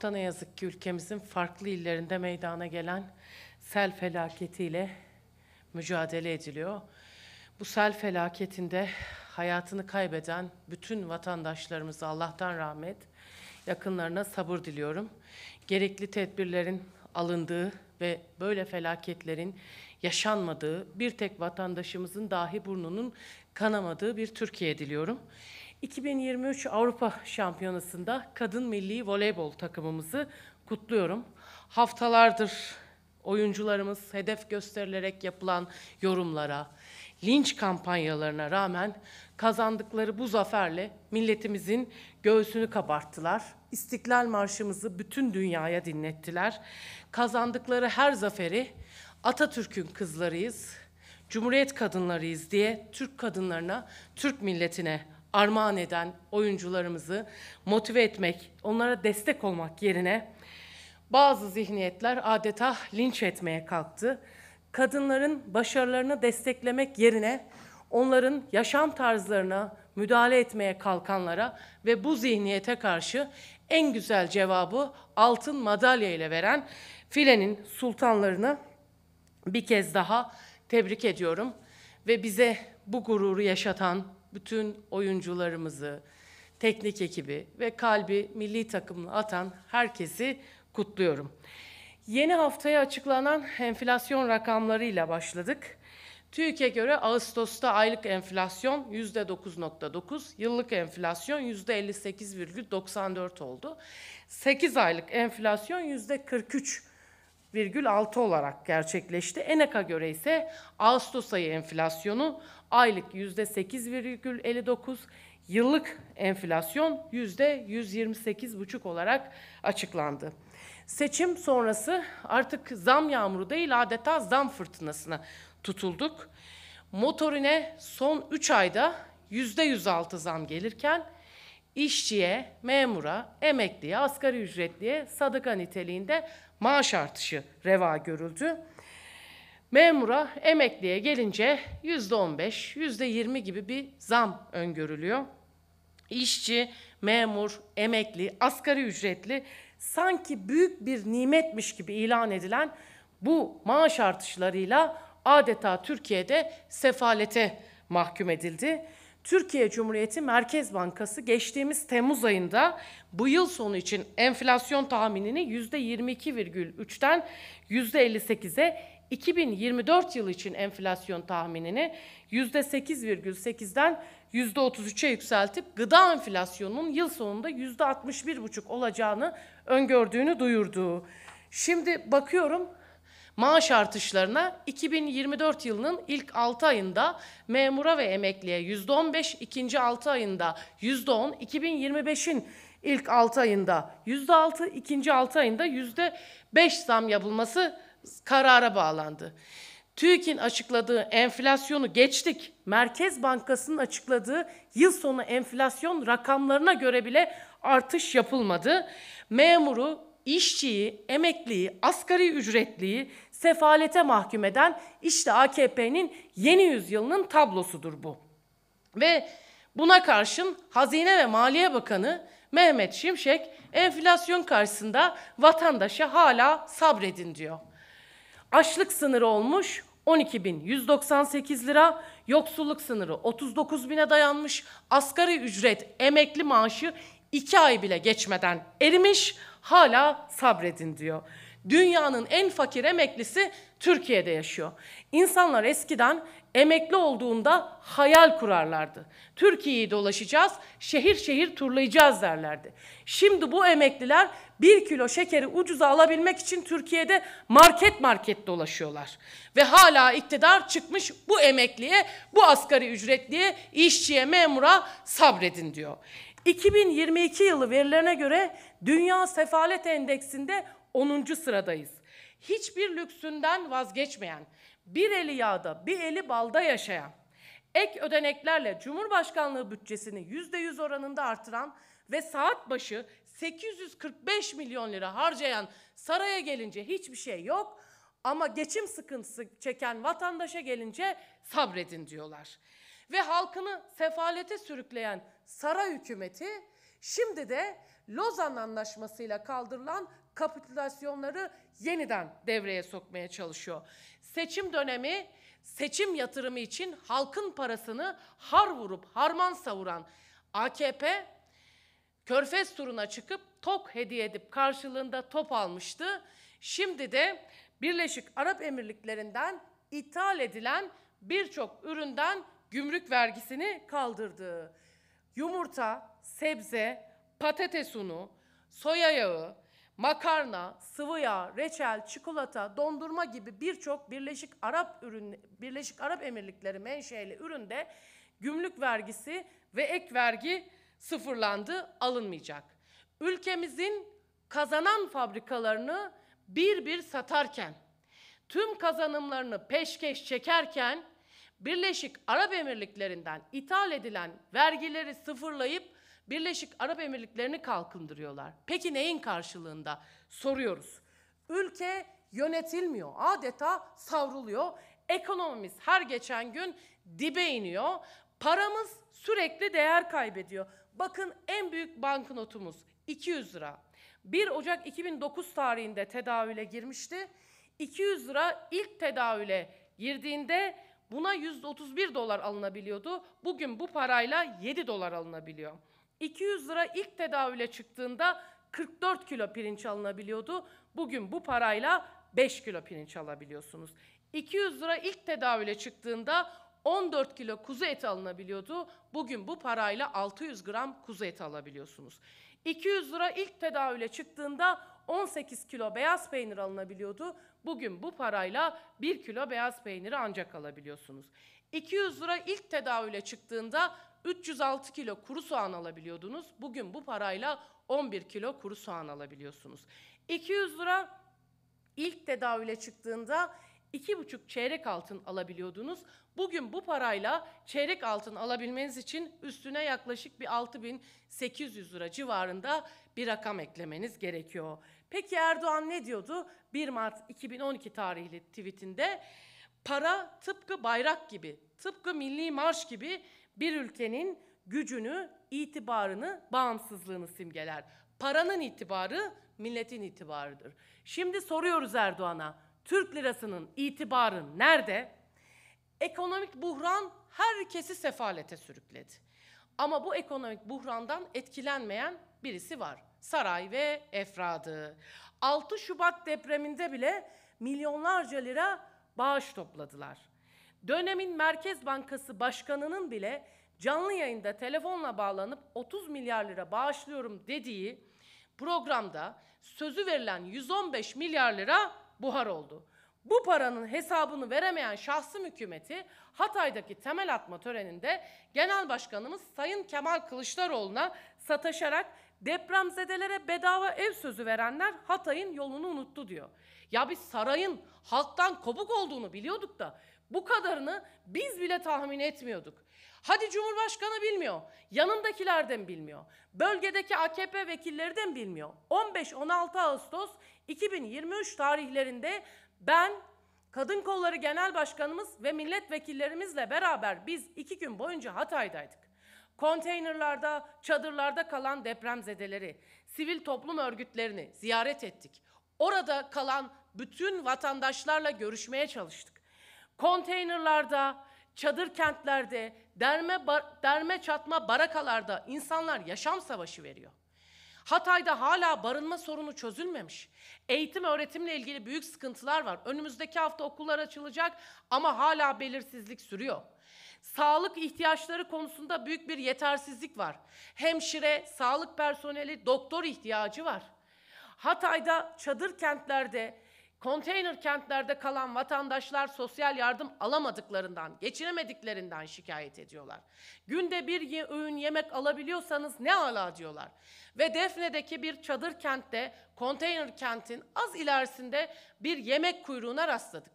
hafta ne yazık ki ülkemizin farklı illerinde meydana gelen sel felaketiyle mücadele ediliyor. Bu sel felaketinde hayatını kaybeden bütün vatandaşlarımıza Allah'tan rahmet, yakınlarına sabır diliyorum. Gerekli tedbirlerin alındığı ve böyle felaketlerin yaşanmadığı, bir tek vatandaşımızın dahi burnunun kanamadığı bir Türkiye diliyorum. 2023 Avrupa Şampiyonası'nda kadın milli voleybol takımımızı kutluyorum. Haftalardır oyuncularımız hedef gösterilerek yapılan yorumlara, linç kampanyalarına rağmen kazandıkları bu zaferle milletimizin göğsünü kabarttılar. İstiklal Marşımızı bütün dünyaya dinlettiler. Kazandıkları her zaferi Atatürk'ün kızlarıyız, Cumhuriyet kadınlarıyız diye Türk kadınlarına, Türk milletine armağan eden oyuncularımızı motive etmek, onlara destek olmak yerine bazı zihniyetler adeta linç etmeye kalktı. Kadınların başarılarını desteklemek yerine onların yaşam tarzlarına müdahale etmeye kalkanlara ve bu zihniyete karşı en güzel cevabı altın madalya ile veren filenin sultanlarını bir kez daha tebrik ediyorum ve bize bu gururu yaşatan bütün oyuncularımızı, teknik ekibi ve kalbi milli takımına atan herkesi kutluyorum. Yeni haftaya açıklanan enflasyon rakamlarıyla başladık. TÜİK'e göre Ağustos'ta aylık enflasyon %9.9, yıllık enflasyon %58,94 oldu. 8 aylık enflasyon %43,6 olarak gerçekleşti. ENAK'a göre ise Ağustos ayı enflasyonu aylık %8,59, yıllık enflasyon %128,5 olarak açıklandı. Seçim sonrası artık zam yağmuru değil adeta zam fırtınasına tutulduk. Motorine son 3 ayda %106 zam gelirken işçiye, memura, emekliye, asgari ücretliye sadaka niteliğinde maaş artışı reva görüldü. Memura, emekliye gelince yüzde on beş, yüzde yirmi gibi bir zam öngörülüyor. İşçi, memur, emekli, asgari ücretli sanki büyük bir nimetmiş gibi ilan edilen bu maaş artışlarıyla adeta Türkiye'de sefalete mahkum edildi. Türkiye Cumhuriyeti Merkez Bankası geçtiğimiz Temmuz ayında bu yıl sonu için enflasyon tahminini %22,3'ten %58'e 2024 yılı için enflasyon tahminini %8,8'den %33'e yükseltip gıda enflasyonunun yıl sonunda %61,5 olacağını öngördüğünü duyurdu. Şimdi bakıyorum maaş artışlarına 2024 yılının ilk 6 ayında memura ve emekliye %15, ikinci 6 ayında %10, 2025'in ilk 6 ayında %6, ikinci 6 ayında %5 zam yapılması karara bağlandı. TÜİK'in açıkladığı enflasyonu geçtik. Merkez Bankası'nın açıkladığı yıl sonu enflasyon rakamlarına göre bile artış yapılmadı. Memuru, işçiyi, emekliyi, asgari ücretliyi sefalete mahkum eden işte AKP'nin yeni yüzyılının tablosudur bu. Ve buna karşın Hazine ve Maliye Bakanı Mehmet Şimşek enflasyon karşısında vatandaşa hala sabredin diyor. Açlık sınırı olmuş 12.198 lira, yoksulluk sınırı 39 bine dayanmış, asgari ücret emekli maaşı 2 ay bile geçmeden erimiş, hala sabredin diyor. Dünyanın en fakir emeklisi Türkiye'de yaşıyor. İnsanlar eskiden emekli olduğunda hayal kurarlardı. Türkiye'yi dolaşacağız, şehir şehir turlayacağız derlerdi. Şimdi bu emekliler bir kilo şekeri ucuza alabilmek için Türkiye'de market market dolaşıyorlar. Ve hala iktidar çıkmış bu emekliye, bu asgari ücretliye, işçiye, memura sabredin diyor. 2022 yılı verilerine göre Dünya Sefalet Endeksinde 10. sıradayız. Hiçbir lüksünden vazgeçmeyen, bir eli yağda, bir eli balda yaşayan, ek ödeneklerle Cumhurbaşkanlığı bütçesini %100 oranında artıran ve saat başı 845 milyon lira harcayan saraya gelince hiçbir şey yok ama geçim sıkıntısı çeken vatandaşa gelince sabredin diyorlar. Ve halkını sefalete sürükleyen saray hükümeti Şimdi de Lozan Anlaşması'yla kaldırılan kapitülasyonları yeniden devreye sokmaya çalışıyor. Seçim dönemi seçim yatırımı için halkın parasını har vurup harman savuran AKP Körfez turuna çıkıp tok hediye edip karşılığında top almıştı. Şimdi de Birleşik Arap Emirlikleri'nden ithal edilen birçok üründen gümrük vergisini kaldırdı. Yumurta, sebze, patates unu, soya yağı, makarna, sıvı yağ, reçel, çikolata, dondurma gibi birçok Birleşik Arap ürün Birleşik Arap Emirlikleri menşeli üründe gümrük vergisi ve ek vergi sıfırlandı, alınmayacak. Ülkemizin kazanan fabrikalarını bir bir satarken, tüm kazanımlarını peşkeş çekerken Birleşik Arap Emirlikleri'nden ithal edilen vergileri sıfırlayıp Birleşik Arap Emirlikleri'ni kalkındırıyorlar. Peki neyin karşılığında? Soruyoruz. Ülke yönetilmiyor. Adeta savruluyor. Ekonomimiz her geçen gün dibe iniyor. Paramız sürekli değer kaybediyor. Bakın en büyük banknotumuz 200 lira. 1 Ocak 2009 tarihinde tedavüle girmişti. 200 lira ilk tedavüle girdiğinde buna 131 dolar alınabiliyordu. Bugün bu parayla 7 dolar alınabiliyor. 200 lira ilk tedavüle çıktığında 44 kilo pirinç alınabiliyordu. Bugün bu parayla 5 kilo pirinç alabiliyorsunuz. 200 lira ilk tedavüle çıktığında 14 kilo kuzu eti alınabiliyordu. Bugün bu parayla 600 gram kuzu eti alabiliyorsunuz. 200 lira ilk tedavüle çıktığında 18 kilo beyaz peynir alınabiliyordu. Bugün bu parayla 1 kilo beyaz peyniri ancak alabiliyorsunuz. 200 lira ilk tedavüle çıktığında 306 kilo kuru soğan alabiliyordunuz. Bugün bu parayla 11 kilo kuru soğan alabiliyorsunuz. 200 lira ilk tedavüle çıktığında iki buçuk çeyrek altın alabiliyordunuz. Bugün bu parayla çeyrek altın alabilmeniz için üstüne yaklaşık bir 6800 lira civarında bir rakam eklemeniz gerekiyor. Peki Erdoğan ne diyordu? 1 Mart 2012 tarihli tweetinde para tıpkı bayrak gibi, tıpkı milli marş gibi bir ülkenin gücünü, itibarını, bağımsızlığını simgeler. Paranın itibarı milletin itibarıdır. Şimdi soruyoruz Erdoğan'a. Türk lirasının itibarı nerede? Ekonomik buhran herkesi sefalete sürükledi. Ama bu ekonomik buhrandan etkilenmeyen birisi var. Saray ve efradı. 6 Şubat depreminde bile milyonlarca lira bağış topladılar. Dönemin Merkez Bankası Başkanı'nın bile canlı yayında telefonla bağlanıp 30 milyar lira bağışlıyorum dediği programda sözü verilen 115 milyar lira buhar oldu. Bu paranın hesabını veremeyen şahsım hükümeti Hatay'daki temel atma töreninde Genel Başkanımız Sayın Kemal Kılıçdaroğlu'na sataşarak depremzedelere bedava ev sözü verenler Hatay'ın yolunu unuttu diyor. Ya biz sarayın halktan kopuk olduğunu biliyorduk da bu kadarını biz bile tahmin etmiyorduk. Hadi Cumhurbaşkanı bilmiyor, yanındakilerden bilmiyor, bölgedeki AKP vekilleri de bilmiyor. 15-16 Ağustos 2023 tarihlerinde ben Kadın Kolları Genel Başkanımız ve milletvekillerimizle beraber biz iki gün boyunca Hatay'daydık. Konteynerlarda, çadırlarda kalan depremzedeleri, sivil toplum örgütlerini ziyaret ettik. Orada kalan bütün vatandaşlarla görüşmeye çalıştık. Konteynerlarda, çadır kentlerde, derme, derme çatma barakalarda insanlar yaşam savaşı veriyor. Hatay'da hala barınma sorunu çözülmemiş. Eğitim öğretimle ilgili büyük sıkıntılar var. Önümüzdeki hafta okullar açılacak ama hala belirsizlik sürüyor. Sağlık ihtiyaçları konusunda büyük bir yetersizlik var. Hemşire, sağlık personeli, doktor ihtiyacı var. Hatay'da çadır kentlerde Konteyner kentlerde kalan vatandaşlar sosyal yardım alamadıklarından, geçiremediklerinden şikayet ediyorlar. Günde bir öğün yemek alabiliyorsanız ne ala diyorlar. Ve Defne'deki bir çadır kentte, konteyner kentin az ilerisinde bir yemek kuyruğuna rastladık.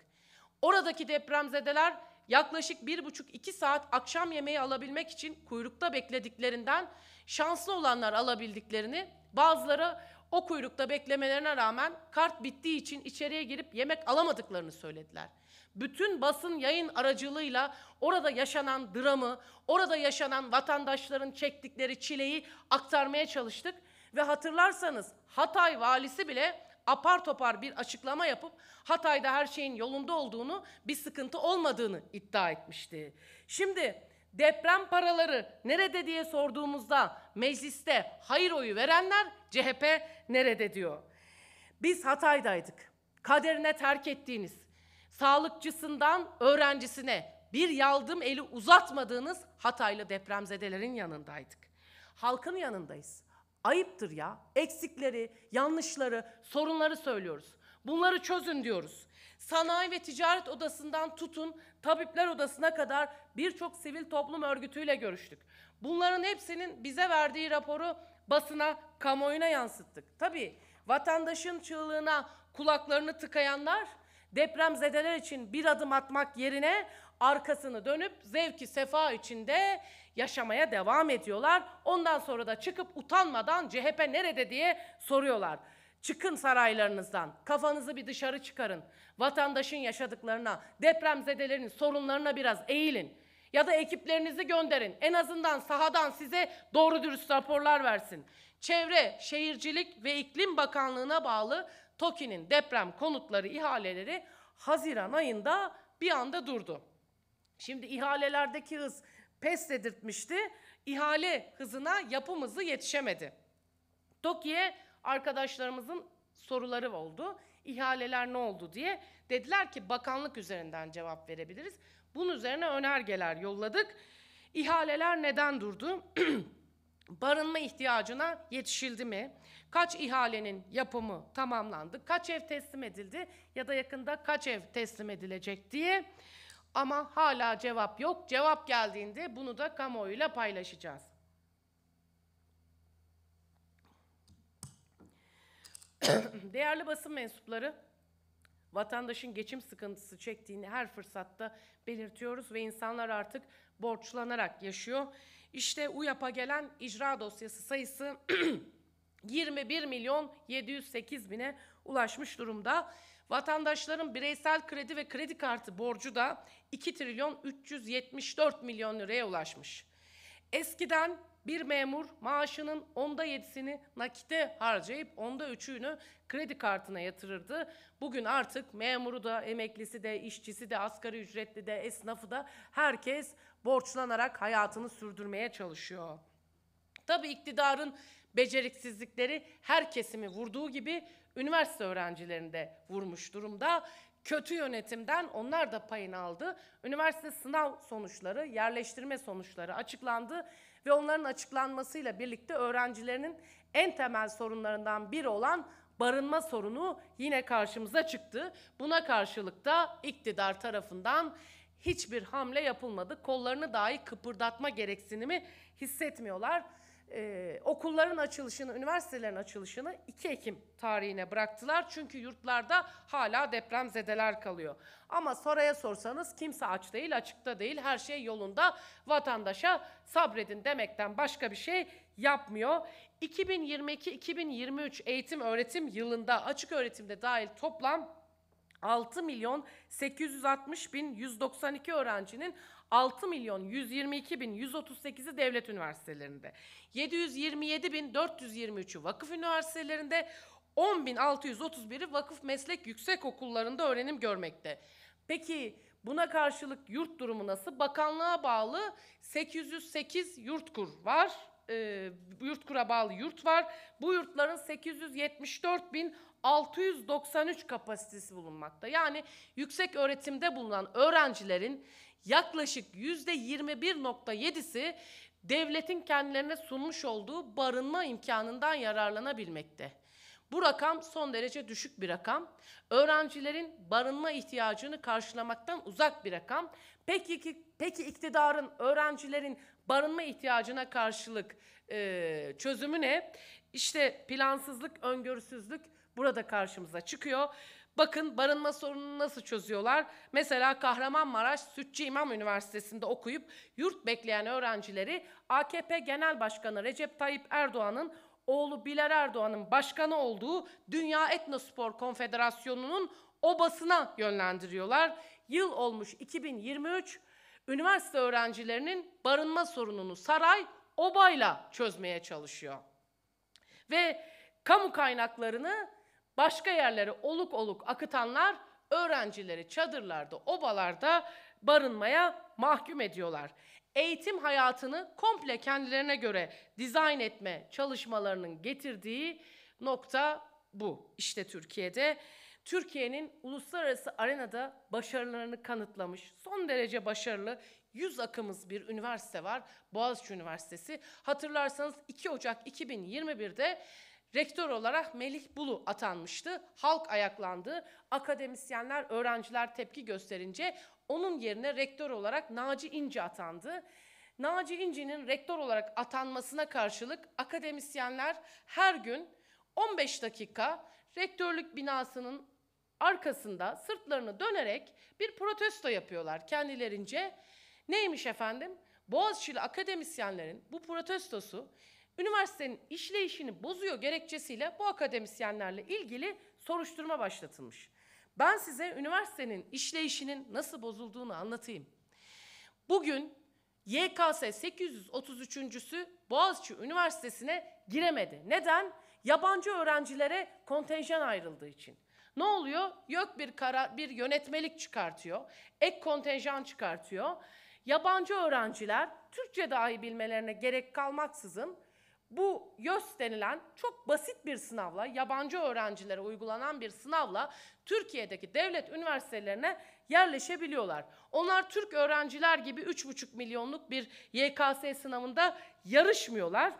Oradaki depremzedeler yaklaşık bir buçuk iki saat akşam yemeği alabilmek için kuyrukta beklediklerinden şanslı olanlar alabildiklerini, bazıları o kuyrukta beklemelerine rağmen kart bittiği için içeriye girip yemek alamadıklarını söylediler. Bütün basın yayın aracılığıyla orada yaşanan dramı, orada yaşanan vatandaşların çektikleri çileyi aktarmaya çalıştık ve hatırlarsanız Hatay valisi bile apar topar bir açıklama yapıp Hatay'da her şeyin yolunda olduğunu, bir sıkıntı olmadığını iddia etmişti. Şimdi deprem paraları nerede diye sorduğumuzda mecliste hayır oyu verenler CHP nerede diyor. Biz Hatay'daydık. Kaderine terk ettiğiniz, sağlıkçısından öğrencisine bir yardım eli uzatmadığınız Hataylı depremzedelerin yanındaydık. Halkın yanındayız. Ayıptır ya. Eksikleri, yanlışları, sorunları söylüyoruz. Bunları çözün diyoruz. Sanayi ve Ticaret Odası'ndan tutun Tabipler Odası'na kadar birçok sivil toplum örgütüyle görüştük. Bunların hepsinin bize verdiği raporu basına, kamuoyuna yansıttık. Tabii vatandaşın çığlığına kulaklarını tıkayanlar depremzedeler için bir adım atmak yerine arkasını dönüp zevki sefa içinde yaşamaya devam ediyorlar. Ondan sonra da çıkıp utanmadan CHP nerede diye soruyorlar. Çıkın saraylarınızdan, kafanızı bir dışarı çıkarın. Vatandaşın yaşadıklarına, depremzedelerin sorunlarına biraz eğilin. Ya da ekiplerinizi gönderin. En azından sahadan size doğru dürüst raporlar versin. Çevre, Şehircilik ve İklim Bakanlığı'na bağlı TOKİ'nin deprem konutları ihaleleri Haziran ayında bir anda durdu. Şimdi ihalelerdeki hız pes dedirtmişti. İhale hızına yapım hızı yetişemedi. TOKİ'ye arkadaşlarımızın soruları oldu. İhaleler ne oldu diye. Dediler ki bakanlık üzerinden cevap verebiliriz. Bunun üzerine önergeler yolladık. İhaleler neden durdu? barınma ihtiyacına yetişildi mi? Kaç ihalenin yapımı tamamlandı? Kaç ev teslim edildi ya da yakında kaç ev teslim edilecek diye. Ama hala cevap yok. Cevap geldiğinde bunu da kamuoyuyla paylaşacağız. Değerli basın mensupları, vatandaşın geçim sıkıntısı çektiğini her fırsatta belirtiyoruz ve insanlar artık borçlanarak yaşıyor. İşte UYAP'a gelen icra dosyası sayısı 21 milyon 708 bine ulaşmış durumda. Vatandaşların bireysel kredi ve kredi kartı borcu da 2 trilyon 374 milyon liraya ulaşmış. Eskiden bir memur maaşının onda yedisini nakite harcayıp onda üçünü kredi kartına yatırırdı. Bugün artık memuru da, emeklisi de, işçisi de, asgari ücretli de, esnafı da herkes borçlanarak hayatını sürdürmeye çalışıyor. Tabii iktidarın beceriksizlikleri her kesimi vurduğu gibi üniversite öğrencilerini de vurmuş durumda. Kötü yönetimden onlar da payını aldı. Üniversite sınav sonuçları, yerleştirme sonuçları açıklandı ve onların açıklanmasıyla birlikte öğrencilerinin en temel sorunlarından biri olan barınma sorunu yine karşımıza çıktı. Buna karşılık da iktidar tarafından hiçbir hamle yapılmadı. Kollarını dahi kıpırdatma gereksinimi hissetmiyorlar e, okulların açılışını, üniversitelerin açılışını 2 Ekim tarihine bıraktılar. Çünkü yurtlarda hala deprem zedeler kalıyor. Ama soraya sorsanız kimse aç değil, açıkta değil, her şey yolunda. Vatandaşa sabredin demekten başka bir şey yapmıyor. 2022-2023 eğitim öğretim yılında açık öğretimde dahil toplam 6 milyon 860 bin 192 öğrencinin 6 milyon 122 bin 138'i devlet üniversitelerinde, 727 bin 423'ü vakıf üniversitelerinde, 10 bin 631'i vakıf meslek yüksek okullarında öğrenim görmekte. Peki buna karşılık yurt durumu nasıl? Bakanlığa bağlı 808 yurtkur var e, yurtkura bağlı yurt var. Bu yurtların 874.693 kapasitesi bulunmakta. Yani yüksek öğretimde bulunan öğrencilerin yaklaşık %21.7'si devletin kendilerine sunmuş olduğu barınma imkanından yararlanabilmekte. Bu rakam son derece düşük bir rakam. Öğrencilerin barınma ihtiyacını karşılamaktan uzak bir rakam. Peki, peki iktidarın öğrencilerin barınma ihtiyacına karşılık e, çözümü ne? İşte plansızlık, öngörüsüzlük burada karşımıza çıkıyor. Bakın barınma sorununu nasıl çözüyorlar? Mesela Kahramanmaraş Sütçü İmam Üniversitesi'nde okuyup yurt bekleyen öğrencileri AKP Genel Başkanı Recep Tayyip Erdoğan'ın oğlu Bilal Erdoğan'ın başkanı olduğu Dünya Etnospor Konfederasyonu'nun obasına yönlendiriyorlar. Yıl olmuş 2023. Üniversite öğrencilerinin barınma sorununu saray obayla çözmeye çalışıyor. Ve kamu kaynaklarını başka yerlere oluk oluk akıtanlar öğrencileri çadırlarda, obalarda barınmaya mahkum ediyorlar. Eğitim hayatını komple kendilerine göre dizayn etme çalışmalarının getirdiği nokta bu. İşte Türkiye'de Türkiye'nin uluslararası arenada başarılarını kanıtlamış, son derece başarılı 100 akımız bir üniversite var. Boğaziçi Üniversitesi. Hatırlarsanız 2 Ocak 2021'de Rektör olarak Melih Bulu atanmıştı. Halk ayaklandı. Akademisyenler, öğrenciler tepki gösterince onun yerine rektör olarak Naci İnci atandı. Naci İnci'nin rektör olarak atanmasına karşılık akademisyenler her gün 15 dakika rektörlük binasının arkasında sırtlarını dönerek bir protesto yapıyorlar kendilerince. Neymiş efendim? Boğaziçi'li akademisyenlerin bu protestosu üniversitenin işleyişini bozuyor gerekçesiyle bu akademisyenlerle ilgili soruşturma başlatılmış. Ben size üniversitenin işleyişinin nasıl bozulduğunu anlatayım. Bugün YKS 833'üsü Boğaziçi Üniversitesi'ne giremedi. Neden? Yabancı öğrencilere kontenjan ayrıldığı için. Ne oluyor? Yok bir karar, bir yönetmelik çıkartıyor. Ek kontenjan çıkartıyor. Yabancı öğrenciler Türkçe dahi bilmelerine gerek kalmaksızın bu YÖS denilen çok basit bir sınavla, yabancı öğrencilere uygulanan bir sınavla Türkiye'deki devlet üniversitelerine yerleşebiliyorlar. Onlar Türk öğrenciler gibi 3,5 milyonluk bir YKS sınavında yarışmıyorlar.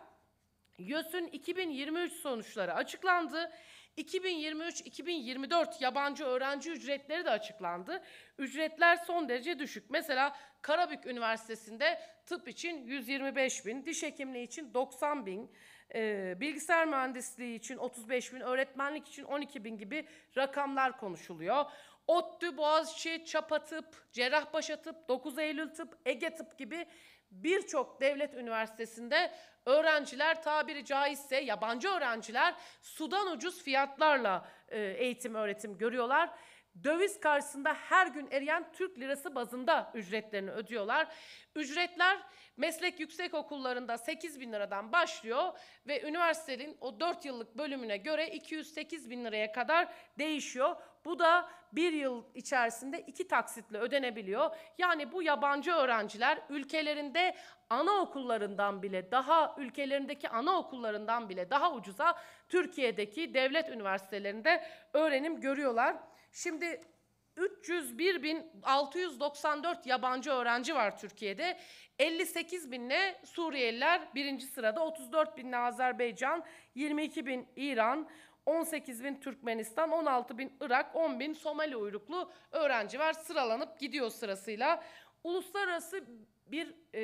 YÖS'ün 2023 sonuçları açıklandı. 2023-2024 yabancı öğrenci ücretleri de açıklandı. Ücretler son derece düşük. Mesela Karabük Üniversitesi'nde tıp için 125 bin, diş hekimliği için 90 bin, e, bilgisayar mühendisliği için 35 bin, öğretmenlik için 12 bin gibi rakamlar konuşuluyor. ODTÜ, Boğaziçi, Çapa Tıp, Cerrahpaşa Tıp, 9 Eylül Tıp, Ege Tıp gibi birçok devlet üniversitesinde öğrenciler tabiri caizse yabancı öğrenciler sudan ucuz fiyatlarla e, eğitim öğretim görüyorlar. Döviz karşısında her gün eriyen Türk lirası bazında ücretlerini ödüyorlar. Ücretler meslek yüksek okullarında 8 bin liradan başlıyor ve üniversitenin o 4 yıllık bölümüne göre 208 bin liraya kadar değişiyor. Bu da bir yıl içerisinde iki taksitle ödenebiliyor. Yani bu yabancı öğrenciler ülkelerinde anaokullarından bile daha ülkelerindeki anaokullarından bile daha ucuza Türkiye'deki devlet üniversitelerinde öğrenim görüyorlar. Şimdi 301.694 yabancı öğrenci var Türkiye'de. 58 binle Suriyeliler birinci sırada, 34 binle Azerbaycan, 22 bin İran, 18 bin Türkmenistan, 16 bin Irak, 10 bin Somali uyruklu öğrenci var. Sıralanıp gidiyor sırasıyla. Uluslararası bir e,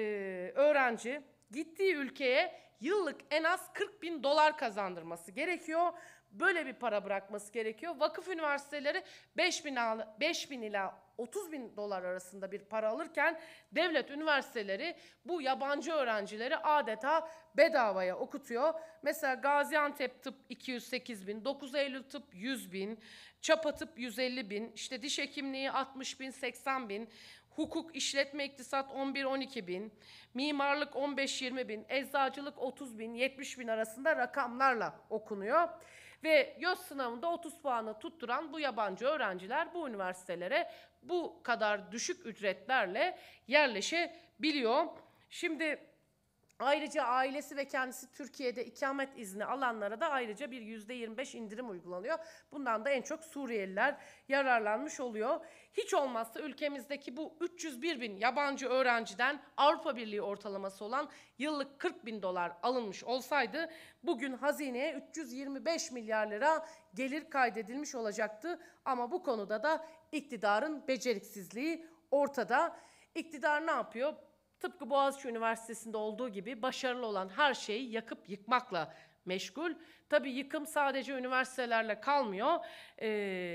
öğrenci gittiği ülkeye yıllık en az 40 bin dolar kazandırması gerekiyor. Böyle bir para bırakması gerekiyor. Vakıf üniversiteleri 5 bin, 5 bin ila 30 bin dolar arasında bir para alırken devlet üniversiteleri bu yabancı öğrencileri adeta bedavaya okutuyor. Mesela Gaziantep Tıp 208 bin, 9 Eylül Tıp 100 bin, Çapa Tıp 150 bin, işte diş hekimliği 60 bin, 80 bin, hukuk, işletme, iktisat 11-12 bin, mimarlık 15-20 bin, eczacılık 30 bin, 70 bin arasında rakamlarla okunuyor. Ve YÖS sınavında 30 puanı tutturan bu yabancı öğrenciler bu üniversitelere bu kadar düşük ücretlerle yerleşebiliyor. Şimdi Ayrıca ailesi ve kendisi Türkiye'de ikamet izni alanlara da ayrıca bir yüzde 25 indirim uygulanıyor. Bundan da en çok Suriyeliler yararlanmış oluyor. Hiç olmazsa ülkemizdeki bu 301 bin yabancı öğrenciden Avrupa Birliği ortalaması olan yıllık 40 bin dolar alınmış olsaydı bugün hazineye 325 milyar lira gelir kaydedilmiş olacaktı. Ama bu konuda da iktidarın beceriksizliği ortada. İktidar ne yapıyor? Tıpkı Boğaziçi Üniversitesi'nde olduğu gibi başarılı olan her şeyi yakıp yıkmakla meşgul. Tabii yıkım sadece üniversitelerle kalmıyor. Ee,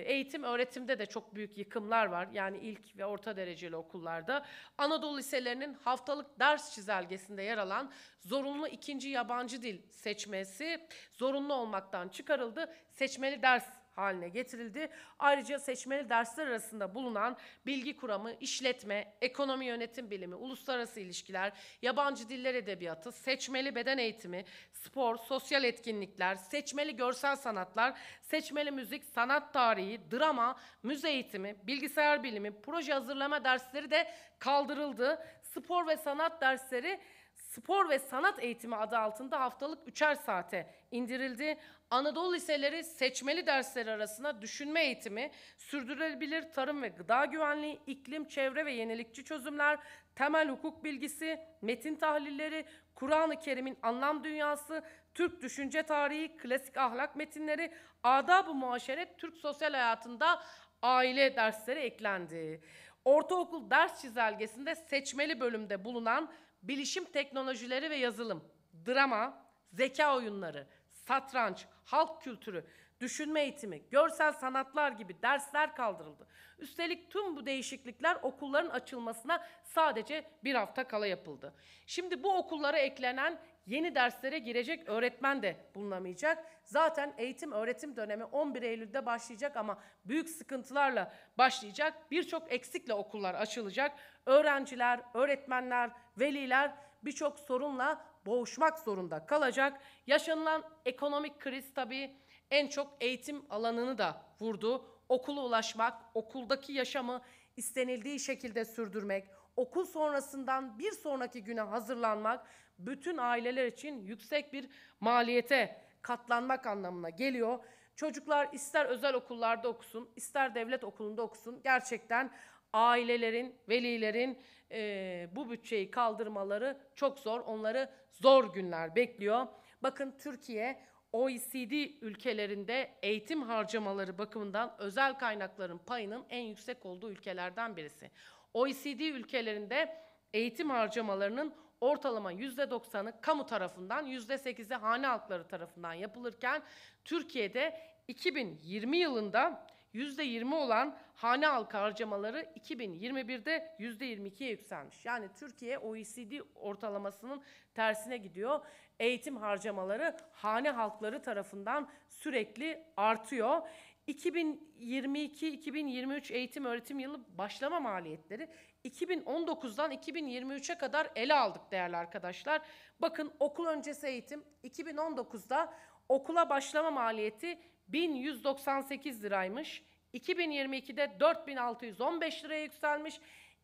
eğitim öğretimde de çok büyük yıkımlar var. Yani ilk ve orta dereceli okullarda. Anadolu liselerinin haftalık ders çizelgesinde yer alan zorunlu ikinci yabancı dil seçmesi zorunlu olmaktan çıkarıldı. Seçmeli ders haline getirildi. Ayrıca seçmeli dersler arasında bulunan bilgi kuramı, işletme, ekonomi yönetim bilimi, uluslararası ilişkiler, yabancı diller edebiyatı, seçmeli beden eğitimi, spor, sosyal etkinlikler, seçmeli görsel sanatlar, seçmeli müzik, sanat tarihi, drama, müze eğitimi, bilgisayar bilimi, proje hazırlama dersleri de kaldırıldı. Spor ve sanat dersleri Spor ve Sanat Eğitimi adı altında haftalık üçer saate indirildi. Anadolu liseleri seçmeli dersleri arasında düşünme eğitimi, sürdürülebilir tarım ve gıda güvenliği, iklim, çevre ve yenilikçi çözümler, temel hukuk bilgisi, metin tahlilleri, Kur'an-ı Kerim'in anlam dünyası, Türk düşünce tarihi, klasik ahlak metinleri, adab-ı muaşeret, Türk sosyal hayatında aile dersleri eklendi. Ortaokul ders çizelgesinde seçmeli bölümde bulunan bilişim teknolojileri ve yazılım, drama, zeka oyunları, satranç, halk kültürü, düşünme eğitimi, görsel sanatlar gibi dersler kaldırıldı. Üstelik tüm bu değişiklikler okulların açılmasına sadece bir hafta kala yapıldı. Şimdi bu okullara eklenen yeni derslere girecek öğretmen de bulunamayacak. Zaten eğitim öğretim dönemi 11 Eylül'de başlayacak ama büyük sıkıntılarla başlayacak. Birçok eksikle okullar açılacak. Öğrenciler, öğretmenler, veliler birçok sorunla boğuşmak zorunda kalacak. Yaşanılan ekonomik kriz tabii en çok eğitim alanını da vurdu. Okula ulaşmak, okuldaki yaşamı istenildiği şekilde sürdürmek, okul sonrasından bir sonraki güne hazırlanmak bütün aileler için yüksek bir maliyete katlanmak anlamına geliyor. Çocuklar ister özel okullarda okusun, ister devlet okulunda okusun. Gerçekten ailelerin, velilerin e, bu bütçeyi kaldırmaları çok zor. Onları zor günler bekliyor. Bakın Türkiye OECD ülkelerinde eğitim harcamaları bakımından özel kaynakların payının en yüksek olduğu ülkelerden birisi. OECD ülkelerinde eğitim harcamalarının ortalama %90'ı kamu tarafından, %8'i hane halkları tarafından yapılırken Türkiye'de 2020 yılında %20 olan hane halkı harcamaları 2021'de %22'ye yükselmiş. Yani Türkiye OECD ortalamasının tersine gidiyor. Eğitim harcamaları hane halkları tarafından sürekli artıyor. 2022-2023 eğitim öğretim yılı başlama maliyetleri 2019'dan 2023'e kadar ele aldık değerli arkadaşlar. Bakın okul öncesi eğitim 2019'da okula başlama maliyeti 1198 liraymış. 2022'de 4615 liraya yükselmiş.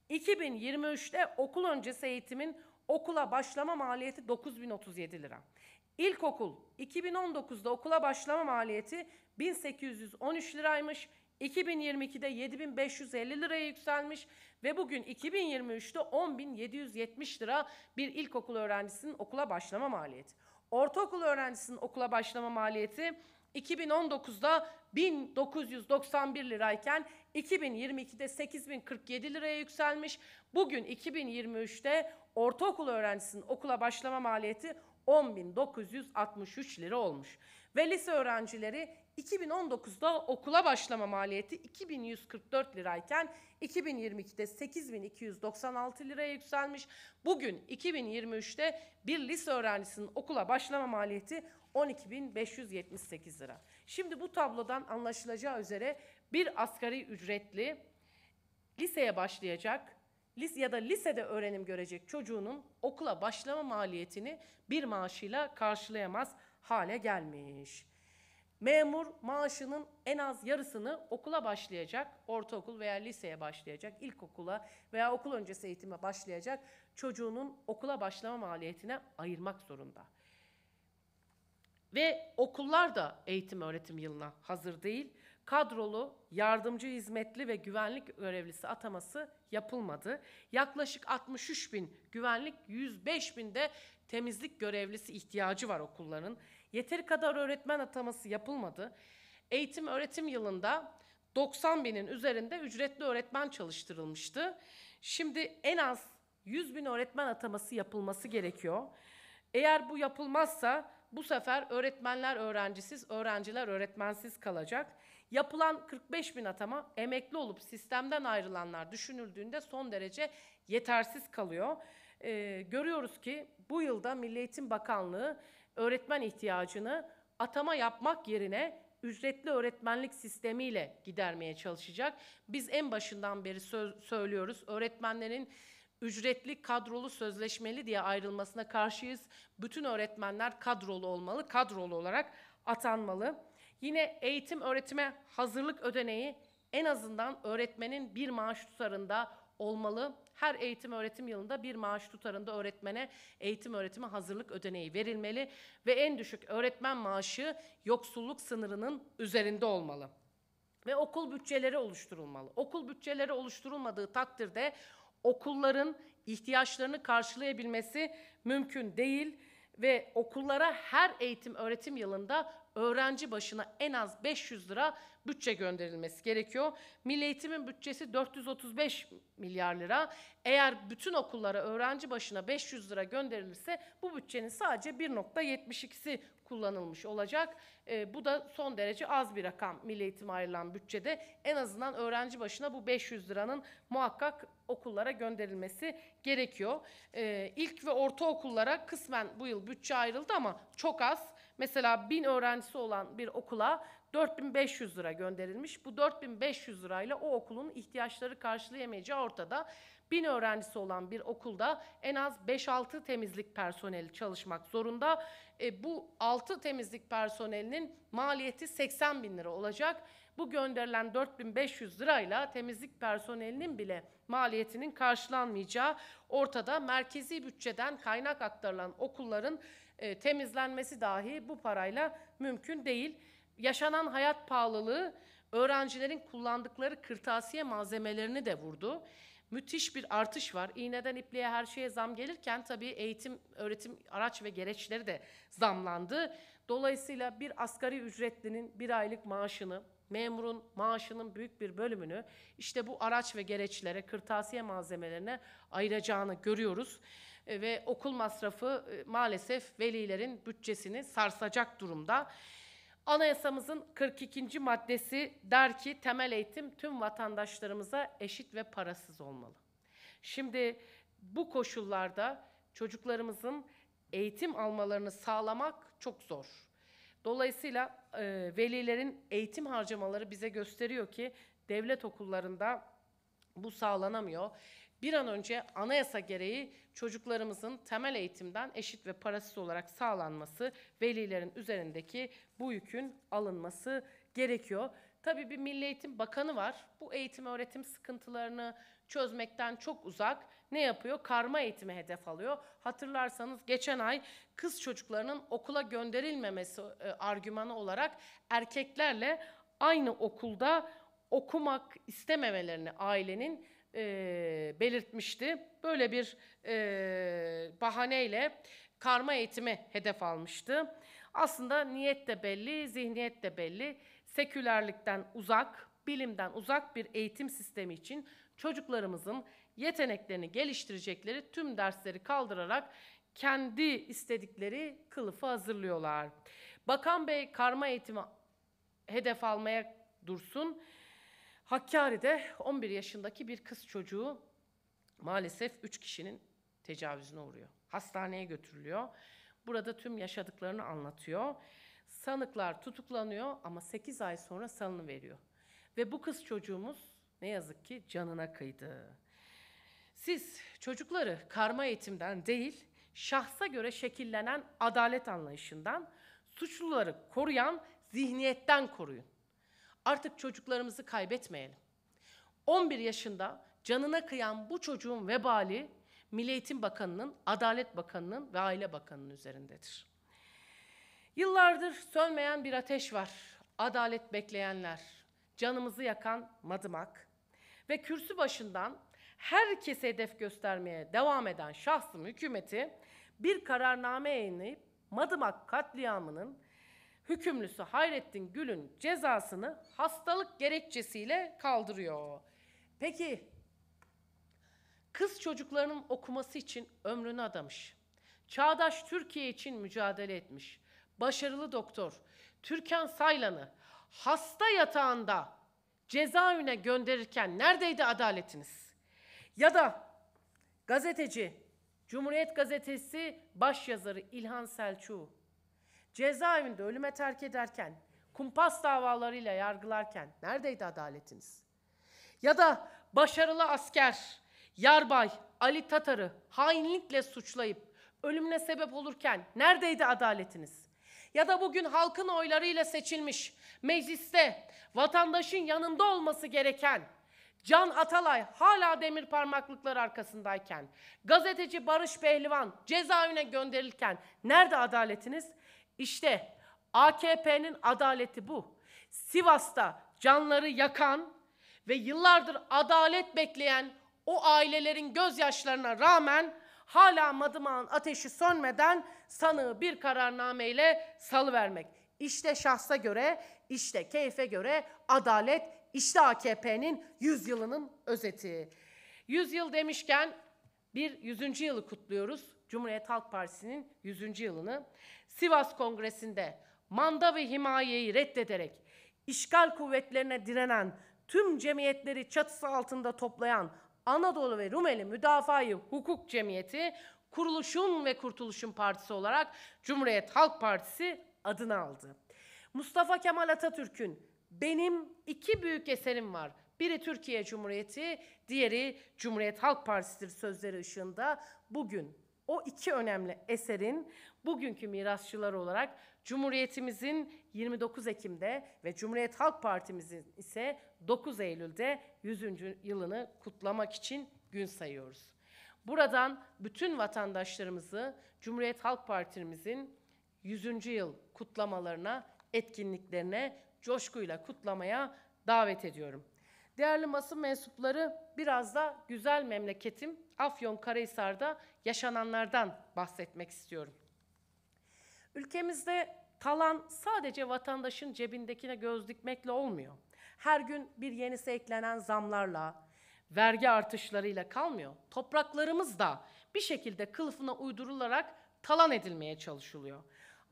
2023'te okul öncesi eğitimin okula başlama maliyeti 9037 lira. İlkokul 2019'da okula başlama maliyeti 1813 liraymış. 2022'de 7550 liraya yükselmiş ve bugün 2023'te 10770 lira bir ilkokul öğrencisinin okula başlama maliyeti. Ortaokul öğrencisinin okula başlama maliyeti 2019'da 1991 lirayken 2022'de 8047 liraya yükselmiş. Bugün 2023'te ortaokul öğrencisinin okula başlama maliyeti 10.963 lira olmuş. Ve lise öğrencileri 2019'da okula başlama maliyeti 2144 lirayken 2022'de 8296 liraya yükselmiş. Bugün 2023'te bir lise öğrencisinin okula başlama maliyeti 12.578 lira. Şimdi bu tablodan anlaşılacağı üzere bir asgari ücretli liseye başlayacak lise ya da lisede öğrenim görecek çocuğunun okula başlama maliyetini bir maaşıyla karşılayamaz hale gelmiş. Memur maaşının en az yarısını okula başlayacak, ortaokul veya liseye başlayacak, ilkokula veya okul öncesi eğitime başlayacak çocuğunun okula başlama maliyetine ayırmak zorunda. Ve okullar da eğitim öğretim yılına hazır değil. Kadrolu, yardımcı hizmetli ve güvenlik görevlisi ataması yapılmadı. Yaklaşık 63 bin güvenlik, 105 bin de temizlik görevlisi ihtiyacı var okulların. Yeteri kadar öğretmen ataması yapılmadı. Eğitim öğretim yılında 90 binin üzerinde ücretli öğretmen çalıştırılmıştı. Şimdi en az 100 bin öğretmen ataması yapılması gerekiyor. Eğer bu yapılmazsa bu sefer öğretmenler öğrencisiz, öğrenciler öğretmensiz kalacak. Yapılan 45 bin atama emekli olup sistemden ayrılanlar düşünüldüğünde son derece yetersiz kalıyor. Ee, görüyoruz ki bu yılda Milli Eğitim Bakanlığı öğretmen ihtiyacını atama yapmak yerine ücretli öğretmenlik sistemiyle gidermeye çalışacak. Biz en başından beri sö- söylüyoruz. Öğretmenlerin ücretli kadrolu sözleşmeli diye ayrılmasına karşıyız. Bütün öğretmenler kadrolu olmalı, kadrolu olarak atanmalı. Yine eğitim öğretime hazırlık ödeneği en azından öğretmenin bir maaş tutarında olmalı. Her eğitim öğretim yılında bir maaş tutarında öğretmene eğitim öğretime hazırlık ödeneği verilmeli ve en düşük öğretmen maaşı yoksulluk sınırının üzerinde olmalı. Ve okul bütçeleri oluşturulmalı. Okul bütçeleri oluşturulmadığı takdirde okulların ihtiyaçlarını karşılayabilmesi mümkün değil ve okullara her eğitim öğretim yılında öğrenci başına en az 500 lira bütçe gönderilmesi gerekiyor. Milli Eğitim'in bütçesi 435 milyar lira. Eğer bütün okullara öğrenci başına 500 lira gönderilirse bu bütçenin sadece 1.72'si kullanılmış olacak. E, bu da son derece az bir rakam Milli Eğitim'e ayrılan bütçede. En azından öğrenci başına bu 500 liranın muhakkak okullara gönderilmesi gerekiyor. E, ilk ve ortaokullara kısmen bu yıl bütçe ayrıldı ama çok az. Mesela 1000 öğrencisi olan bir okula 4500 lira gönderilmiş. Bu 4500 lirayla o okulun ihtiyaçları karşılayamayacağı ortada. 1000 öğrencisi olan bir okulda en az 5-6 temizlik personeli çalışmak zorunda. E, bu 6 temizlik personelinin maliyeti 80 bin lira olacak. Bu gönderilen 4500 lirayla temizlik personelinin bile maliyetinin karşılanmayacağı ortada. Merkezi bütçeden kaynak aktarılan okulların e, temizlenmesi dahi bu parayla mümkün değil. Yaşanan hayat pahalılığı öğrencilerin kullandıkları kırtasiye malzemelerini de vurdu. Müthiş bir artış var. İğneden ipliğe her şeye zam gelirken tabii eğitim, öğretim araç ve gereçleri de zamlandı. Dolayısıyla bir asgari ücretlinin bir aylık maaşını, memurun maaşının büyük bir bölümünü işte bu araç ve gereçlere, kırtasiye malzemelerine ayıracağını görüyoruz. E, ve okul masrafı e, maalesef velilerin bütçesini sarsacak durumda. Anayasamızın 42. maddesi der ki temel eğitim tüm vatandaşlarımıza eşit ve parasız olmalı. Şimdi bu koşullarda çocuklarımızın eğitim almalarını sağlamak çok zor. Dolayısıyla e, velilerin eğitim harcamaları bize gösteriyor ki devlet okullarında bu sağlanamıyor. Bir an önce anayasa gereği çocuklarımızın temel eğitimden eşit ve parasız olarak sağlanması, velilerin üzerindeki bu yükün alınması gerekiyor. Tabii bir Milli Eğitim Bakanı var. Bu eğitim öğretim sıkıntılarını çözmekten çok uzak. Ne yapıyor? Karma eğitimi hedef alıyor. Hatırlarsanız geçen ay kız çocuklarının okula gönderilmemesi e, argümanı olarak erkeklerle aynı okulda okumak istememelerini ailenin e, belirtmişti. Böyle bir e, bahaneyle karma eğitimi hedef almıştı. Aslında niyet de belli, zihniyet de belli. Sekülerlikten uzak, bilimden uzak bir eğitim sistemi için çocuklarımızın yeteneklerini geliştirecekleri tüm dersleri kaldırarak kendi istedikleri kılıfı hazırlıyorlar. Bakan Bey karma eğitimi hedef almaya dursun. Hakkari'de 11 yaşındaki bir kız çocuğu maalesef 3 kişinin tecavüzüne uğruyor. Hastaneye götürülüyor. Burada tüm yaşadıklarını anlatıyor. Sanıklar tutuklanıyor ama 8 ay sonra salını veriyor. Ve bu kız çocuğumuz ne yazık ki canına kıydı. Siz çocukları karma eğitimden değil, şahsa göre şekillenen adalet anlayışından, suçluları koruyan zihniyetten koruyun. Artık çocuklarımızı kaybetmeyelim. 11 yaşında canına kıyan bu çocuğun vebali Milli Eğitim Bakanı'nın, Adalet Bakanı'nın ve Aile Bakanı'nın üzerindedir. Yıllardır sönmeyen bir ateş var. Adalet bekleyenler, canımızı yakan madımak ve kürsü başından herkese hedef göstermeye devam eden şahsım hükümeti bir kararname yayınlayıp Madımak katliamının hükümlüsü Hayrettin Gül'ün cezasını hastalık gerekçesiyle kaldırıyor. Peki kız çocuklarının okuması için ömrünü adamış. Çağdaş Türkiye için mücadele etmiş. başarılı doktor Türkan Saylan'ı hasta yatağında cezaevine gönderirken neredeydi adaletiniz? Ya da gazeteci Cumhuriyet Gazetesi başyazarı İlhan Selçuk'u cezaevinde ölüme terk ederken, kumpas davalarıyla yargılarken neredeydi adaletiniz? Ya da başarılı asker, yarbay Ali Tatar'ı hainlikle suçlayıp ölümüne sebep olurken neredeydi adaletiniz? Ya da bugün halkın oylarıyla seçilmiş mecliste vatandaşın yanında olması gereken Can Atalay hala demir parmaklıklar arkasındayken, gazeteci Barış Pehlivan cezaevine gönderilirken nerede adaletiniz? İşte AKP'nin adaleti bu. Sivas'ta canları yakan ve yıllardır adalet bekleyen o ailelerin gözyaşlarına rağmen hala Madımak'ın ateşi sönmeden sanığı bir kararnameyle salıvermek. İşte şahsa göre, işte keyfe göre adalet, işte AKP'nin 100 yılının özeti. 100 yıl demişken bir 100. yılı kutluyoruz. Cumhuriyet Halk Partisi'nin 100. yılını. Sivas Kongresi'nde manda ve himayeyi reddederek işgal kuvvetlerine direnen tüm cemiyetleri çatısı altında toplayan Anadolu ve Rumeli Müdafaa-i Hukuk Cemiyeti Kuruluşun ve Kurtuluşun Partisi olarak Cumhuriyet Halk Partisi adını aldı. Mustafa Kemal Atatürk'ün benim iki büyük eserim var. Biri Türkiye Cumhuriyeti, diğeri Cumhuriyet Halk Partisi'dir sözleri ışığında bugün o iki önemli eserin bugünkü mirasçıları olarak Cumhuriyetimizin 29 Ekim'de ve Cumhuriyet Halk Partimizin ise 9 Eylül'de 100. yılını kutlamak için gün sayıyoruz. Buradan bütün vatandaşlarımızı Cumhuriyet Halk Partimizin 100. yıl kutlamalarına, etkinliklerine coşkuyla kutlamaya davet ediyorum. Değerli basın mensupları biraz da güzel memleketim Afyon Karahisar'da yaşananlardan bahsetmek istiyorum. Ülkemizde talan sadece vatandaşın cebindekine göz dikmekle olmuyor. Her gün bir yenisi eklenen zamlarla, vergi artışlarıyla kalmıyor. Topraklarımız da bir şekilde kılıfına uydurularak talan edilmeye çalışılıyor.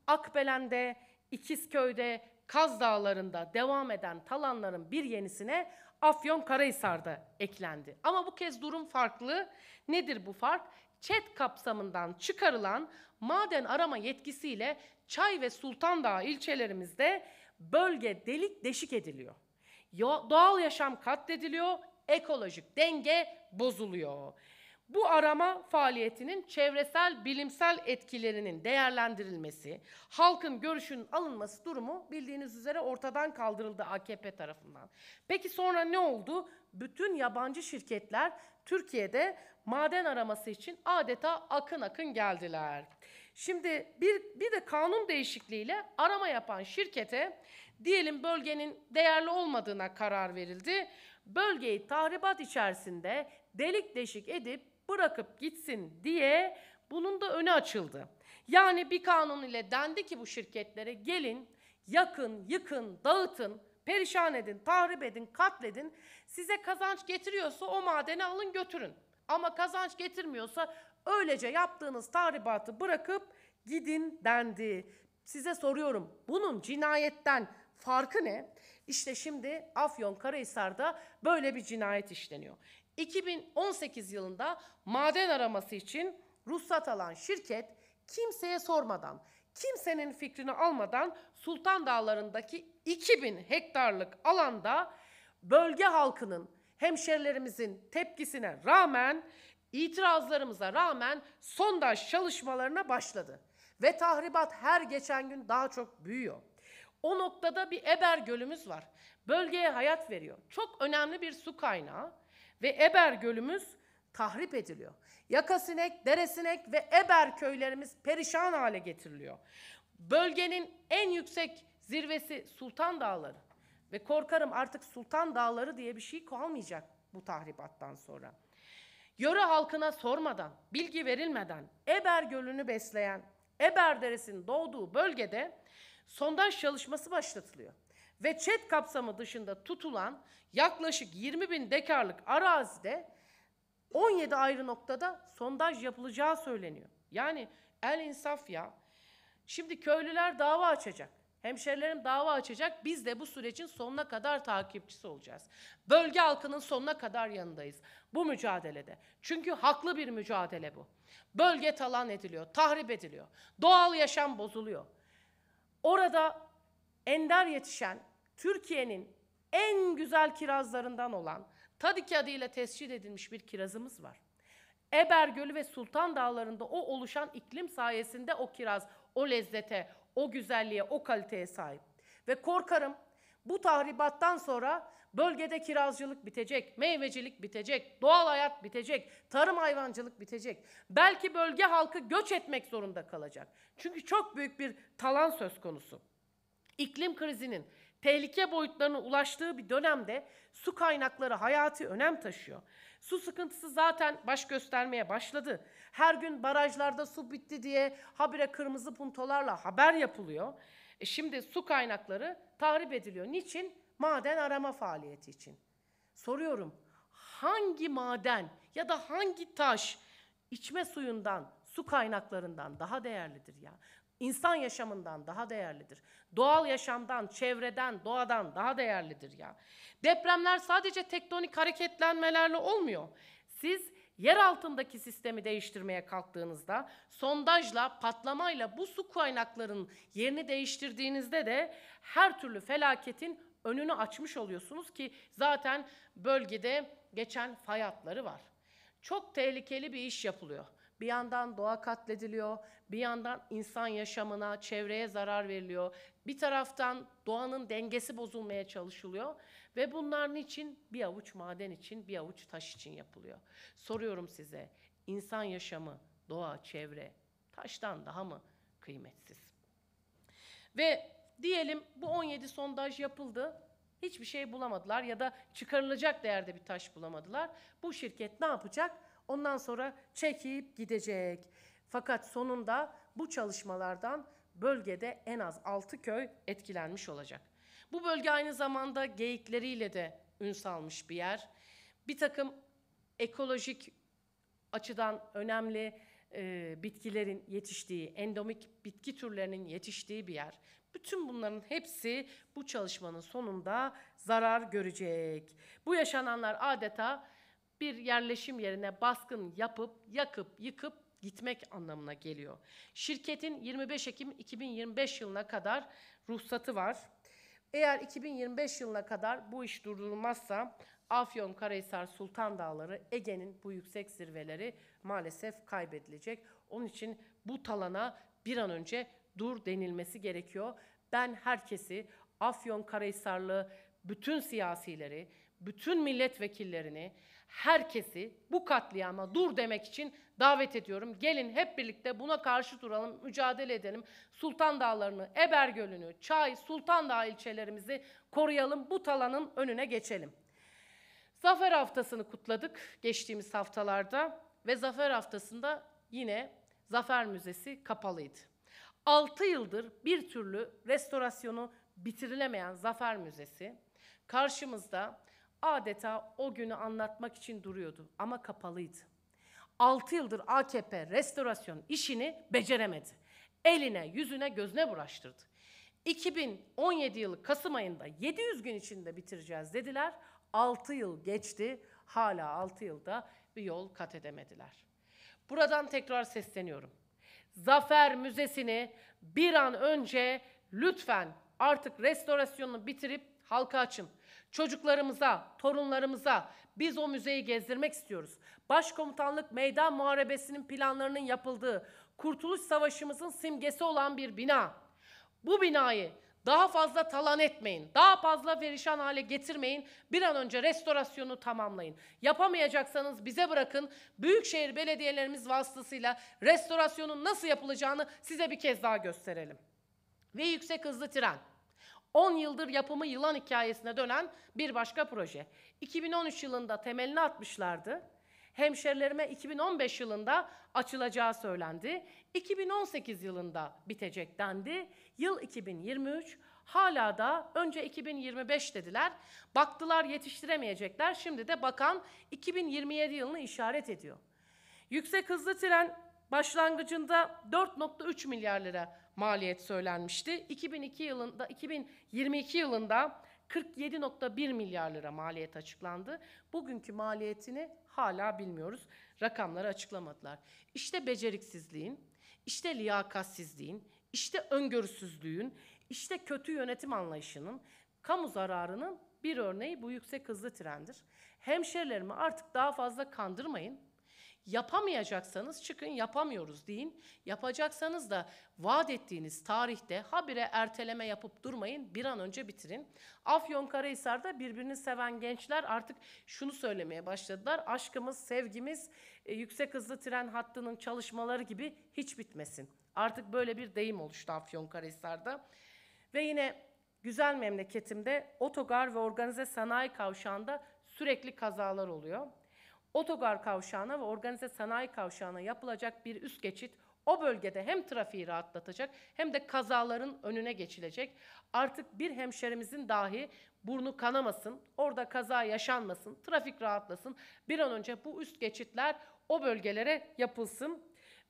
Akbelen'de, İkizköy'de, Kaz Dağları'nda devam eden talanların bir yenisine Afyon Karahisar'da eklendi. Ama bu kez durum farklı. Nedir bu fark? ÇED kapsamından çıkarılan maden arama yetkisiyle Çay ve Sultan Dağı ilçelerimizde bölge delik deşik ediliyor. Doğal yaşam katlediliyor, ekolojik denge bozuluyor. Bu arama faaliyetinin çevresel bilimsel etkilerinin değerlendirilmesi, halkın görüşünün alınması durumu bildiğiniz üzere ortadan kaldırıldı AKP tarafından. Peki sonra ne oldu? Bütün yabancı şirketler Türkiye'de maden araması için adeta akın akın geldiler. Şimdi bir, bir de kanun değişikliğiyle arama yapan şirkete diyelim bölgenin değerli olmadığına karar verildi. Bölgeyi tahribat içerisinde delik deşik edip bırakıp gitsin diye bunun da önü açıldı. Yani bir kanun ile dendi ki bu şirketlere gelin, yakın, yıkın, dağıtın, perişan edin, tahrip edin, katledin. Size kazanç getiriyorsa o madeni alın götürün. Ama kazanç getirmiyorsa öylece yaptığınız tahribatı bırakıp gidin dendi. Size soruyorum bunun cinayetten farkı ne? İşte şimdi Afyon Karahisar'da böyle bir cinayet işleniyor. 2018 yılında maden araması için ruhsat alan şirket kimseye sormadan, kimsenin fikrini almadan Sultan Dağları'ndaki 2000 hektarlık alanda bölge halkının, hemşerilerimizin tepkisine rağmen, itirazlarımıza rağmen sondaj çalışmalarına başladı. Ve tahribat her geçen gün daha çok büyüyor. O noktada bir Eber Gölümüz var. Bölgeye hayat veriyor. Çok önemli bir su kaynağı ve Eber Gölümüz tahrip ediliyor. Yakasinek, Deresinek ve Eber köylerimiz perişan hale getiriliyor. Bölgenin en yüksek zirvesi Sultan Dağları ve korkarım artık Sultan Dağları diye bir şey kalmayacak bu tahribattan sonra. Yöre halkına sormadan, bilgi verilmeden Eber Gölü'nü besleyen Eber Deresi'nin doğduğu bölgede sondaj çalışması başlatılıyor ve ÇED kapsamı dışında tutulan yaklaşık 20 bin dekarlık arazide 17 ayrı noktada sondaj yapılacağı söyleniyor. Yani el insaf ya. Şimdi köylüler dava açacak. Hemşerilerim dava açacak. Biz de bu sürecin sonuna kadar takipçisi olacağız. Bölge halkının sonuna kadar yanındayız. Bu mücadelede. Çünkü haklı bir mücadele bu. Bölge talan ediliyor, tahrip ediliyor. Doğal yaşam bozuluyor. Orada ender yetişen Türkiye'nin en güzel kirazlarından olan Tadik adıyla tescil edilmiş bir kirazımız var. Eber Gölü ve Sultan Dağları'nda o oluşan iklim sayesinde o kiraz o lezzete, o güzelliğe, o kaliteye sahip. Ve korkarım bu tahribattan sonra bölgede kirazcılık bitecek, meyvecilik bitecek, doğal hayat bitecek, tarım hayvancılık bitecek. Belki bölge halkı göç etmek zorunda kalacak. Çünkü çok büyük bir talan söz konusu. İklim krizinin tehlike boyutlarına ulaştığı bir dönemde su kaynakları hayati önem taşıyor. Su sıkıntısı zaten baş göstermeye başladı. Her gün barajlarda su bitti diye habire kırmızı puntolarla haber yapılıyor. E şimdi su kaynakları tahrip ediliyor. Niçin? Maden arama faaliyeti için. Soruyorum hangi maden ya da hangi taş içme suyundan, su kaynaklarından daha değerlidir ya? İnsan yaşamından daha değerlidir. Doğal yaşamdan, çevreden, doğadan daha değerlidir ya. Depremler sadece tektonik hareketlenmelerle olmuyor. Siz yer altındaki sistemi değiştirmeye kalktığınızda sondajla, patlamayla bu su kaynaklarının yerini değiştirdiğinizde de her türlü felaketin önünü açmış oluyorsunuz ki zaten bölgede geçen fay hatları var. Çok tehlikeli bir iş yapılıyor. Bir yandan doğa katlediliyor, bir yandan insan yaşamına, çevreye zarar veriliyor. Bir taraftan doğanın dengesi bozulmaya çalışılıyor ve bunlar için bir avuç maden için, bir avuç taş için yapılıyor. Soruyorum size, insan yaşamı, doğa, çevre taştan daha mı kıymetsiz? Ve diyelim bu 17 sondaj yapıldı. Hiçbir şey bulamadılar ya da çıkarılacak değerde bir taş bulamadılar. Bu şirket ne yapacak? Ondan sonra çekip gidecek. Fakat sonunda bu çalışmalardan bölgede en az 6 köy etkilenmiş olacak. Bu bölge aynı zamanda geyikleriyle de ün salmış bir yer. Bir takım ekolojik açıdan önemli e, bitkilerin yetiştiği, endemik bitki türlerinin yetiştiği bir yer. Bütün bunların hepsi bu çalışmanın sonunda zarar görecek. Bu yaşananlar adeta bir yerleşim yerine baskın yapıp, yakıp, yıkıp gitmek anlamına geliyor. Şirketin 25 Ekim 2025 yılına kadar ruhsatı var. Eğer 2025 yılına kadar bu iş durdurulmazsa Afyon, Karahisar, Sultan Dağları, Ege'nin bu yüksek zirveleri maalesef kaybedilecek. Onun için bu talana bir an önce dur denilmesi gerekiyor. Ben herkesi Afyon, Karahisarlı bütün siyasileri, bütün milletvekillerini, herkesi bu katliama dur demek için davet ediyorum. Gelin hep birlikte buna karşı duralım, mücadele edelim. Sultan Dağları'nı, Eber Gölü'nü, Çay, Sultan Dağı ilçelerimizi koruyalım. Bu talanın önüne geçelim. Zafer haftasını kutladık geçtiğimiz haftalarda ve Zafer haftasında yine Zafer Müzesi kapalıydı. 6 yıldır bir türlü restorasyonu bitirilemeyen Zafer Müzesi karşımızda adeta o günü anlatmak için duruyordu ama kapalıydı. 6 yıldır AKP restorasyon işini beceremedi. Eline, yüzüne, gözüne bulaştırdı. 2017 yılı Kasım ayında 700 gün içinde bitireceğiz dediler. 6 yıl geçti. Hala 6 yılda bir yol kat edemediler. Buradan tekrar sesleniyorum. Zafer Müzesi'ni bir an önce lütfen artık restorasyonunu bitirip halka açın. Çocuklarımıza, torunlarımıza biz o müzeyi gezdirmek istiyoruz. Başkomutanlık Meydan Muharebesi'nin planlarının yapıldığı, Kurtuluş Savaşımızın simgesi olan bir bina. Bu binayı daha fazla talan etmeyin. Daha fazla perişan hale getirmeyin. Bir an önce restorasyonu tamamlayın. Yapamayacaksanız bize bırakın. Büyükşehir belediyelerimiz vasıtasıyla restorasyonun nasıl yapılacağını size bir kez daha gösterelim. Ve yüksek hızlı tren. 10 yıldır yapımı yılan hikayesine dönen bir başka proje. 2013 yılında temelini atmışlardı. Hemşerilerime 2015 yılında açılacağı söylendi. 2018 yılında bitecek dendi. Yıl 2023. Hala da önce 2025 dediler. Baktılar yetiştiremeyecekler. Şimdi de bakan 2027 yılını işaret ediyor. Yüksek hızlı tren başlangıcında 4.3 milyar lira maliyet söylenmişti. 2002 yılında 2022 yılında 47.1 milyar lira maliyet açıklandı. Bugünkü maliyetini hala bilmiyoruz. Rakamları açıklamadılar. İşte beceriksizliğin, işte liyakatsizliğin, işte öngörüsüzlüğün, işte kötü yönetim anlayışının, kamu zararının bir örneği bu yüksek hızlı trendir. Hemşerilerimi artık daha fazla kandırmayın. Yapamayacaksanız çıkın yapamıyoruz deyin. Yapacaksanız da vaat ettiğiniz tarihte habire erteleme yapıp durmayın. Bir an önce bitirin. Afyonkarahisar'da birbirini seven gençler artık şunu söylemeye başladılar. Aşkımız, sevgimiz e, yüksek hızlı tren hattının çalışmaları gibi hiç bitmesin. Artık böyle bir deyim oluştu Afyonkarahisar'da. Ve yine güzel memleketimde otogar ve organize sanayi kavşağında sürekli kazalar oluyor. Otogar kavşağına ve organize sanayi kavşağına yapılacak bir üst geçit o bölgede hem trafiği rahatlatacak hem de kazaların önüne geçilecek. Artık bir hemşerimizin dahi burnu kanamasın, orada kaza yaşanmasın, trafik rahatlasın. Bir an önce bu üst geçitler o bölgelere yapılsın.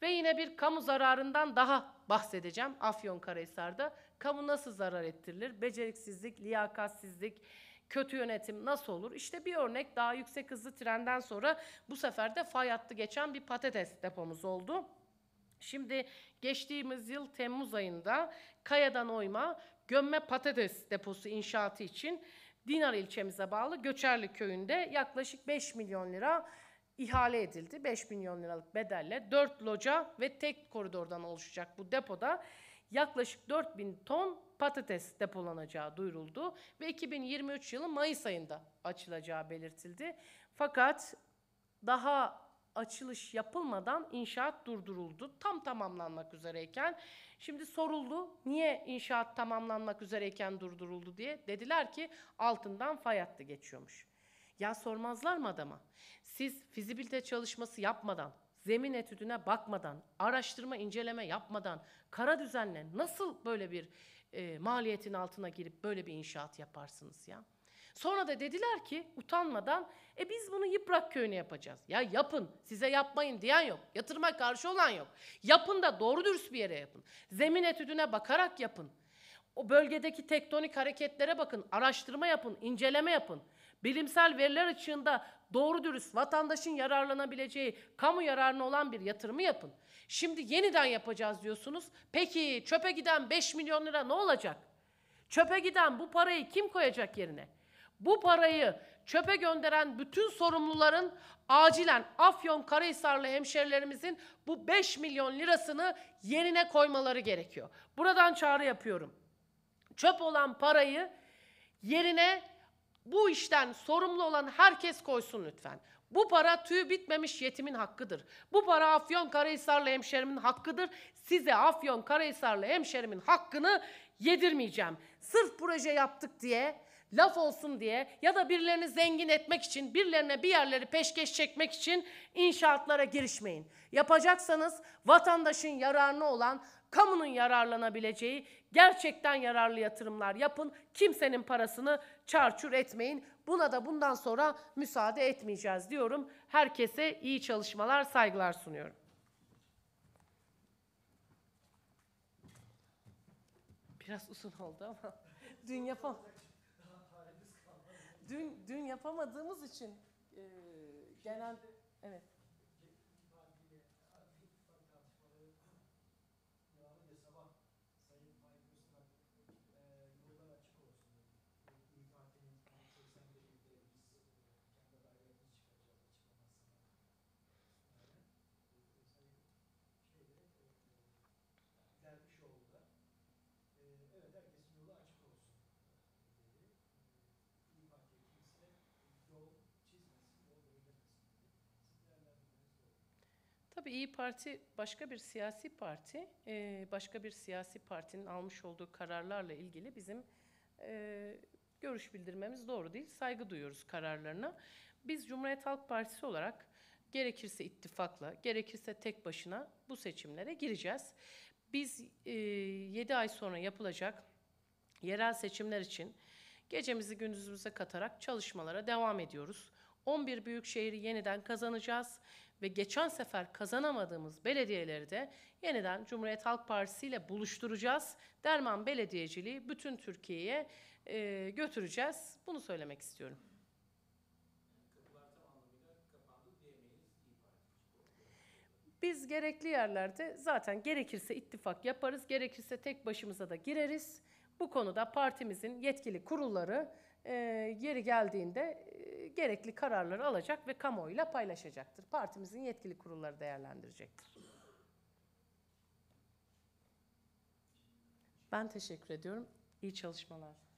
Ve yine bir kamu zararından daha bahsedeceğim Afyonkarahisar'da. Kamu nasıl zarar ettirilir? Beceriksizlik, liyakatsizlik, kötü yönetim nasıl olur? İşte bir örnek daha yüksek hızlı trenden sonra bu sefer de fay hattı geçen bir patates depomuz oldu. Şimdi geçtiğimiz yıl Temmuz ayında Kaya'dan Oyma gömme patates deposu inşaatı için Dinar ilçemize bağlı Göçerli köyünde yaklaşık 5 milyon lira ihale edildi. 5 milyon liralık bedelle 4 loca ve tek koridordan oluşacak bu depoda yaklaşık 4000 ton patates depolanacağı duyuruldu ve 2023 yılı Mayıs ayında açılacağı belirtildi. Fakat daha açılış yapılmadan inşaat durduruldu. Tam tamamlanmak üzereyken. Şimdi soruldu niye inşaat tamamlanmak üzereyken durduruldu diye. Dediler ki altından fay hattı geçiyormuş. Ya sormazlar mı adama? Siz fizibilite çalışması yapmadan, zemin etüdüne bakmadan, araştırma inceleme yapmadan, kara düzenle nasıl böyle bir e, maliyetin altına girip böyle bir inşaat yaparsınız ya? Sonra da dediler ki utanmadan e biz bunu Yıprak Köyü'ne yapacağız. Ya yapın size yapmayın diyen yok. Yatırıma karşı olan yok. Yapın da doğru dürüst bir yere yapın. Zemin etüdüne bakarak yapın. O bölgedeki tektonik hareketlere bakın, araştırma yapın, inceleme yapın. Bilimsel veriler ışığında doğru dürüst vatandaşın yararlanabileceği, kamu yararına olan bir yatırımı yapın. Şimdi yeniden yapacağız diyorsunuz. Peki çöpe giden 5 milyon lira ne olacak? Çöpe giden bu parayı kim koyacak yerine? Bu parayı çöpe gönderen bütün sorumluların acilen Afyon Karahisarlı hemşerilerimizin bu 5 milyon lirasını yerine koymaları gerekiyor. Buradan çağrı yapıyorum. Çöp olan parayı yerine bu işten sorumlu olan herkes koysun lütfen. Bu para tüy bitmemiş yetimin hakkıdır. Bu para Afyon Karahisarlı hemşerimin hakkıdır. Size Afyon Karahisarlı hemşerimin hakkını yedirmeyeceğim. Sırf proje yaptık diye, laf olsun diye ya da birilerini zengin etmek için, birilerine bir yerleri peşkeş çekmek için inşaatlara girişmeyin. Yapacaksanız vatandaşın yararına olan kamunun yararlanabileceği gerçekten yararlı yatırımlar yapın. Kimsenin parasını çarçur etmeyin. Buna da bundan sonra müsaade etmeyeceğiz diyorum. Herkese iyi çalışmalar, saygılar sunuyorum. Biraz uzun oldu ama dün yapam. Dün dün yapamadığımız için e, genel evet. Yarın ya sabah Sayın Faik Öztürk e, yollar açık olsun dedi. Bu İYİ Parti'nin 81 ilde biz e, kendi adaylarımızı çıkaracağız açıklamasına. Yani, e, Sayın şeyde e, Dervişoğlu'da e, evet herkesin yolu açık olsun dedi. E, İYİ Parti kimse yol çizmesin, yol belirlemesin dedi. Siz değerlendirmeniz doğru. Tabii İyi Parti başka bir siyasi parti. Ee, başka bir siyasi partinin almış olduğu kararlarla ilgili bizim e, görüş bildirmemiz doğru değil. Saygı duyuyoruz kararlarına. Biz Cumhuriyet Halk Partisi olarak gerekirse ittifakla, gerekirse tek başına bu seçimlere gireceğiz. Biz e, 7 ay sonra yapılacak yerel seçimler için gecemizi gündüzümüze katarak çalışmalara devam ediyoruz. 11 büyük şehri yeniden kazanacağız ve geçen sefer kazanamadığımız belediyeleri de yeniden Cumhuriyet Halk Partisi ile buluşturacağız. Derman belediyeciliği bütün Türkiye'ye e, götüreceğiz. Bunu söylemek istiyorum. Biz gerekli yerlerde zaten gerekirse ittifak yaparız, gerekirse tek başımıza da gireriz. Bu konuda partimizin yetkili kurulları e, yeri geldiğinde gerekli kararları alacak ve kamuoyuyla paylaşacaktır. Partimizin yetkili kurulları değerlendirecektir. Ben teşekkür ediyorum. İyi çalışmalar.